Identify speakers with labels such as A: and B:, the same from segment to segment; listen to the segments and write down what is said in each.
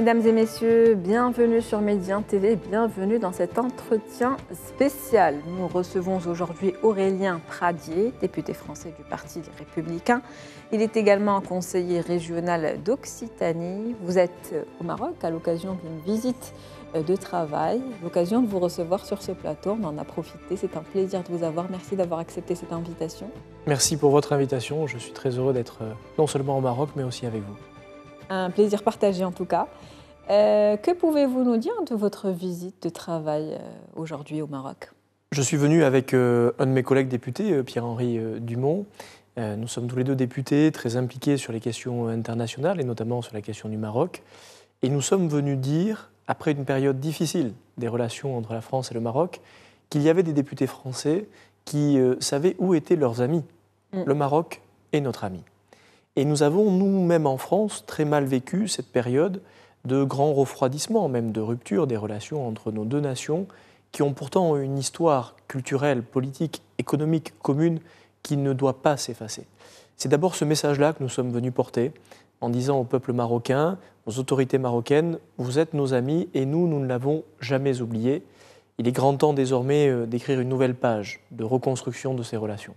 A: Mesdames et messieurs, bienvenue sur Médien TV, bienvenue dans cet entretien spécial. Nous recevons aujourd'hui Aurélien Pradier, député français du Parti des Républicains. Il est également conseiller régional d'Occitanie. Vous êtes au Maroc à l'occasion d'une visite de travail, l'occasion de vous recevoir sur ce plateau. On en a profité, c'est un plaisir de vous avoir. Merci d'avoir accepté cette invitation.
B: Merci pour votre invitation. Je suis très heureux d'être euh, non seulement au Maroc, mais aussi avec vous.
A: Un plaisir partagé en tout cas. Euh, que pouvez-vous nous dire de votre visite de travail euh, aujourd'hui au Maroc?
B: Je suis venu avec un de mes collègues députés, Pierre-Henri Dumont. nous sommes tous les deux députés très impliqués sur les questions internationales et notamment sur la question du Maroc. Et nous sommes venus dire, après une période difficile des relations entre la France et le Maroc, qu'il y avait des députés français qui savaient où étaient leurs amis. Mm. Le Maroc est notre ami. Et nous avons, nous-mêmes en France, très mal vécu cette période de grand refroidissement, même de rupture des relations entre nos deux nations, qui ont pourtant une histoire culturelle, politique, économique commune qui ne doit pas s'effacer. C'est d'abord ce message-là que nous sommes venus porter en disant au peuple marocain, aux autorités marocaines, vous êtes nos amis et nous, nous ne l'avons jamais oublié. Il est grand temps désormais euh, d'écrire une nouvelle page de reconstruction de ces relations.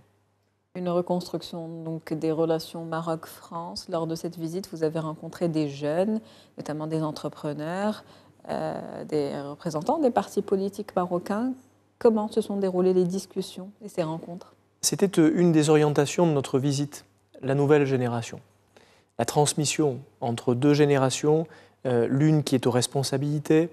A: Une reconstruction donc des relations Maroc-France. Lors de cette visite, vous avez rencontré des jeunes, notamment des entrepreneurs, euh, des représentants des partis politiques marocains. Comment se sont déroulées les discussions et ces rencontres?
B: C'était euh, une des orientations de notre visite, la nouvelle génération. La transmission entre deux générations, euh, l'une qui est aux responsabilités,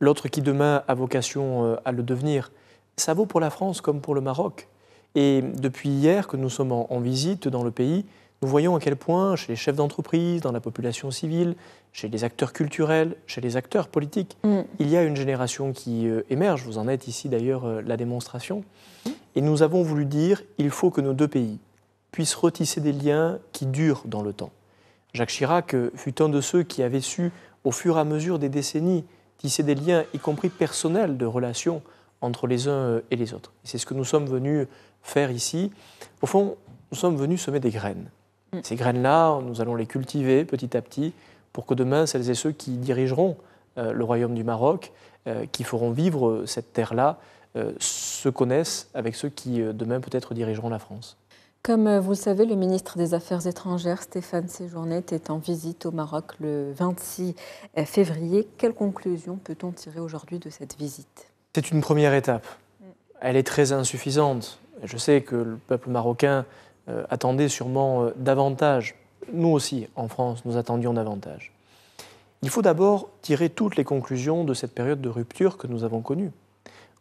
B: l'autre qui demain a vocation à le devenir. Ça vaut pour la France comme pour le Maroc. Et depuis hier que nous sommes en, visite dans le pays, nous voyons à quel point chez les chefs d'entreprise, dans la population civile, chez les acteurs culturels, chez les acteurs politiques, mm. il y a une génération qui euh, émerge. Vous en êtes ici d'ailleurs euh, la démonstration. Mm. Et nous avons voulu dire il faut que nos deux pays puissent retisser des liens qui durent dans le temps. Jacques Chirac euh, fut un de ceux qui avait su, au fur et à mesure des décennies, tisser des liens, y compris personnels, de relations entre les uns et les autres. C'est ce que nous sommes venus faire ici. Au fond, nous sommes venus semer des graines. Mm. Ces graines-là, nous allons les cultiver petit à petit pour que demain, celles et ceux qui dirigeront euh, le royaume du Maroc, euh, qui feront vivre cette terre-là, euh, se connaissent avec ceux qui demain peut-être dirigeront la France.
A: Comme vous le savez, le ministre des Affaires étrangères, Stéphane Séjourné, était en visite au Maroc le 26 février. Quelles conclusions peut-on tirer aujourd'hui de cette visite?
B: C'est une première étape. Mm. Elle est très insuffisante. Je sais que le peuple marocain euh, attendait sûrement euh, davantage. Nous aussi, en France, nous attendions davantage. Il faut d'abord tirer toutes les conclusions de cette période de rupture que nous avons connue.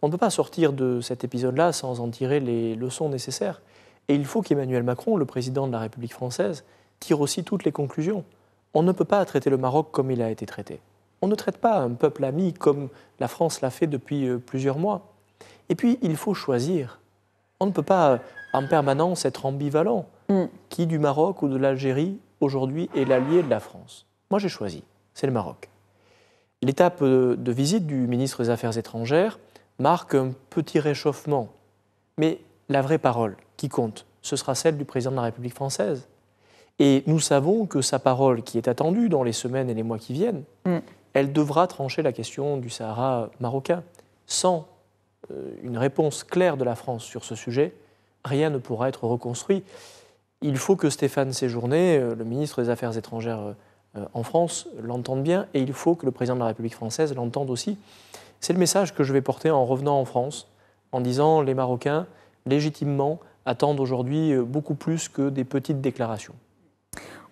B: On ne peut pas sortir de cet épisode-là sans en tirer les leçons nécessaires. Et il faut qu'Emmanuel Macron, le président de la République française, tire aussi toutes les conclusions. On ne peut pas traiter le Maroc comme il a été traité. On ne traite pas un peuple ami comme la France l'a fait depuis euh, plusieurs mois. Et puis, il faut choisir. On ne peut pas en permanence être ambivalent. Mm. Qui du Maroc ou de l'Algérie aujourd'hui est l'allié de la France? Moi j'ai choisi, c'est le Maroc. L'étape de visite du ministre des Affaires étrangères marque un petit réchauffement. Mais la vraie parole qui compte, ce sera celle du président de la République française. Et nous savons que sa parole, qui est attendue dans les semaines et les mois qui viennent, mm. Elle devra trancher la question du Sahara marocain. Sans euh, une réponse claire de la France sur ce sujet, rien ne pourra être reconstruit. Il faut que Stéphane Séjourné, euh, le ministre des Affaires étrangères euh, en France, l'entende bien et il faut que le président de la République française l'entende aussi. C'est le message que je vais porter en revenant en France, en disant les Marocains, légitimement, attendent aujourd'hui beaucoup plus que des petites déclarations.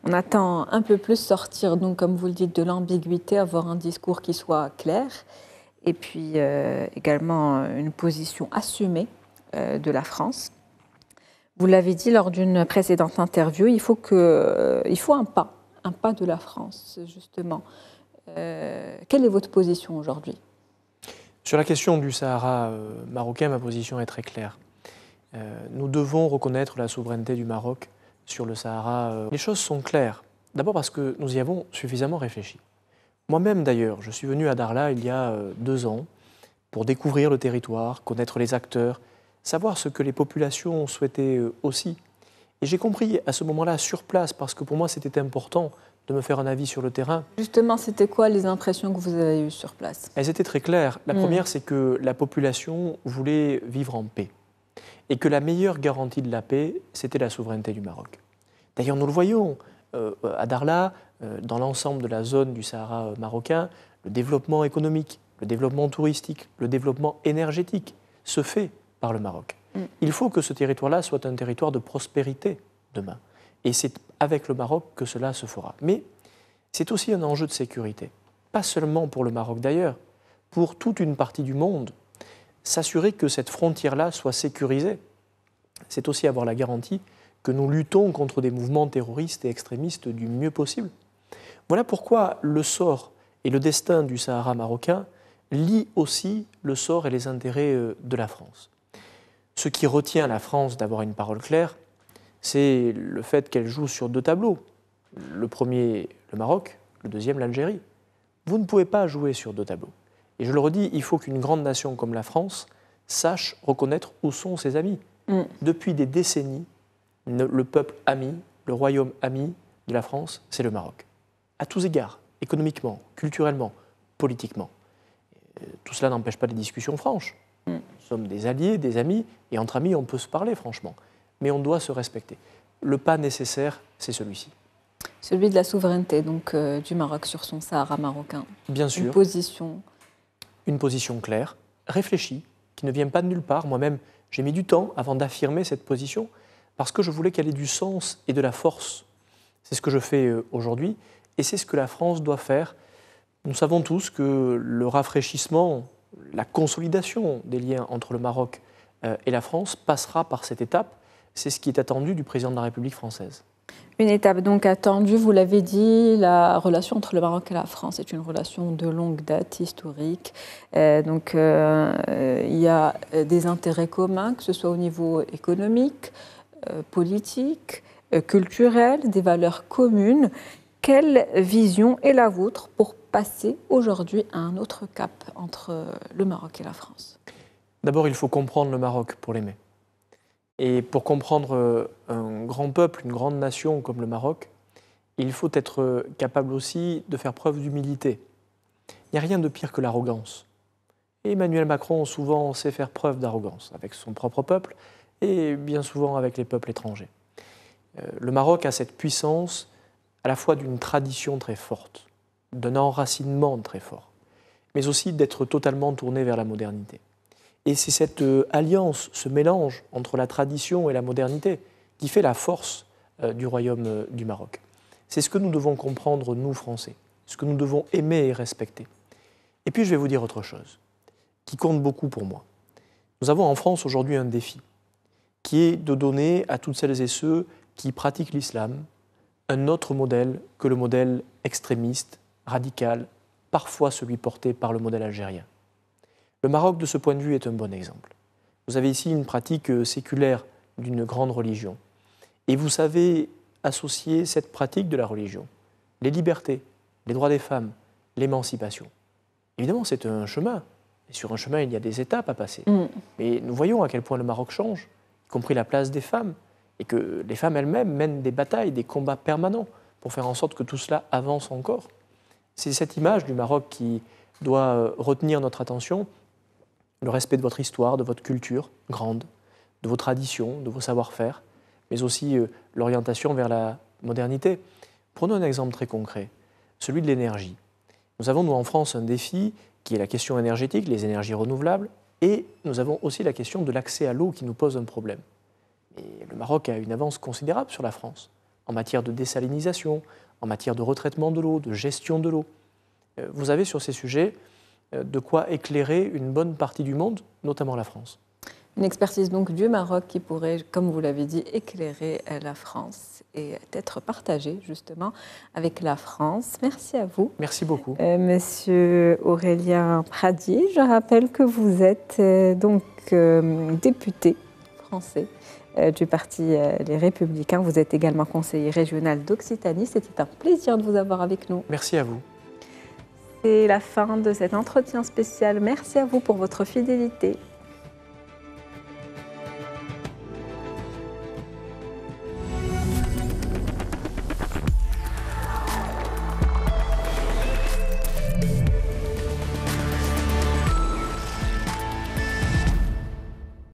A: On attend un peu plus sortir, donc, comme vous le dites, de l'ambiguïté, avoir un discours qui soit clair et puis euh, également euh, une position assumée euh, de la France. Vous l'avez dit lors d'une précédente interview, il faut, il faut un pas, un pas de la France, justement. quelle est votre position aujourd'hui?
B: Sur la question du Sahara marocain, ma position est très claire. nous devons reconnaître la souveraineté du Maroc sur le Sahara. Les choses sont claires. D'abord parce que nous y avons suffisamment réfléchi. Moi-même d'ailleurs, je suis venu à Darla il y a euh, deux ans pour découvrir le territoire, connaître les acteurs, savoir ce que les populations souhaitaient euh, aussi. Et j'ai compris à ce moment-là, sur place, parce que pour moi c'était important de me faire un avis sur le terrain.
A: Justement, c'était quoi les impressions que vous avez eues sur place?
B: Elles étaient très claires. La
A: Mm.
B: première, c'est que la population voulait vivre en paix. Et que la meilleure garantie de la paix, c'était la souveraineté du Maroc. D'ailleurs, nous le voyons euh, à Darla, euh, dans l'ensemble de la zone du Sahara euh, marocain, le développement économique, le développement touristique, le développement énergétique se fait par le Maroc.
A: Mm.
B: Il faut que ce territoire-là soit un territoire de prospérité demain. Et c'est avec le Maroc que cela se fera. Mais c'est aussi un enjeu de sécurité. Pas seulement pour le Maroc d'ailleurs, pour toute une partie du monde. S'assurer que cette frontière-là soit sécurisée, c'est aussi avoir la garantie que nous luttons contre des mouvements terroristes et extrémistes du mieux possible. Voilà pourquoi le sort et le destin du Sahara marocain lient aussi le sort et les intérêts euh, de la France. Ce qui retient la France d'avoir une parole claire, c'est le fait qu'elle joue sur deux tableaux. Le premier, le Maroc, le deuxième, l'Algérie. Vous ne pouvez pas jouer sur deux tableaux. Et je le redis, il faut qu'une grande nation comme la France sache reconnaître où sont ses amis.
A: Mm.
B: Depuis des décennies, le peuple ami, le royaume ami de la France, c'est le Maroc. À tous égards, économiquement, culturellement, politiquement. Euh, Tout cela n'empêche pas des discussions franches.
A: Mm.
B: Nous sommes des alliés, des amis, et entre amis, on peut se parler franchement. Mais on doit se respecter. Le pas nécessaire, c'est celui-ci.
A: Celui de la souveraineté donc euh, du Maroc sur son Sahara marocain.
B: Bien
A: Une
B: sûr,
A: position.
B: Une position claire, réfléchie, qui ne vient pas de nulle part. Moi-même, j'ai mis du temps avant d'affirmer cette position parce que je voulais qu'elle ait du sens et de la force. C'est ce que je fais euh, aujourd'hui et c'est ce que la France doit faire. Nous savons tous que le rafraîchissement, la consolidation des liens entre le Maroc euh, et la France passera par cette étape. C'est ce qui est attendu du président de la République française.
A: Une étape donc attendue, vous l'avez dit, la relation entre le Maroc et la France est une relation de longue date, historique. Euh, donc euh, euh, il y a des intérêts communs, que ce soit au niveau économique, politique, culturel, des valeurs communes. Quelle vision est la vôtre pour passer aujourd'hui à un autre cap entre le Maroc et la France?
B: D'abord, il faut comprendre le Maroc pour l'aimer. Et pour comprendre euh, un grand peuple, une grande nation comme le Maroc, il faut être capable aussi de faire preuve d'humilité. Il n'y a rien de pire que l'arrogance. Emmanuel Macron souvent sait faire preuve d'arrogance avec son propre peuple et bien souvent avec les peuples étrangers. Euh, Le Maroc a cette puissance à la fois d'une tradition très forte, d'un enracinement très fort, mais aussi d'être totalement tourné vers la modernité. Et c'est cette euh, alliance, ce mélange entre la tradition et la modernité qui fait la force euh, du royaume euh, du Maroc. C'est ce que nous devons comprendre, nous, Français, ce que nous devons aimer et respecter. Et puis je vais vous dire autre chose, qui compte beaucoup pour moi. Nous avons en France aujourd'hui un défi, qui est de donner à toutes celles et ceux qui pratiquent l'islam un autre modèle que le modèle extrémiste, radical, parfois celui porté par le modèle algérien. Le Maroc, de ce point de vue, est un bon exemple. Vous avez ici une pratique euh, séculaire d'une grande religion. Et vous savez associer cette pratique de la religion, les libertés, les droits des femmes, l'émancipation. Évidemment, c'est un chemin. Et sur un chemin, il y a des étapes à passer.
A: Mm.
B: Mais nous voyons à quel point le Maroc change, y compris la place des femmes, et que les femmes elles-mêmes mènent des batailles, des combats permanents pour faire en sorte que tout cela avance encore. C'est cette image du Maroc qui doit euh, retenir notre attention, le respect de votre histoire, de votre culture grande, de vos traditions, de vos savoir-faire, mais aussi euh, l'orientation vers la modernité. Prenons un exemple très concret, celui de l'énergie. Nous avons, nous, en France, un défi qui est la question énergétique, les énergies renouvelables, et nous avons aussi la question de l'accès à l'eau qui nous pose un problème. Le Maroc a une avance considérable sur la France en matière de désalinisation, en matière de retraitement de l'eau, de gestion de l'eau. Euh, Vous avez sur ces sujets de quoi éclairer une bonne partie du monde, notamment la France.
A: Une expertise donc du Maroc qui pourrait, comme vous l'avez dit, éclairer euh, la France et être partagée justement avec la France. Merci à vous.
B: Merci beaucoup.
A: Euh, Monsieur Aurélien Pradier, je rappelle que vous êtes euh, donc euh, député français euh, du parti euh, Les Républicains. Vous êtes également conseiller régional d'Occitanie. C'était un plaisir de vous avoir avec nous.
B: Merci à vous.
A: C'est la fin de cet entretien spécial. Merci à vous pour votre fidélité.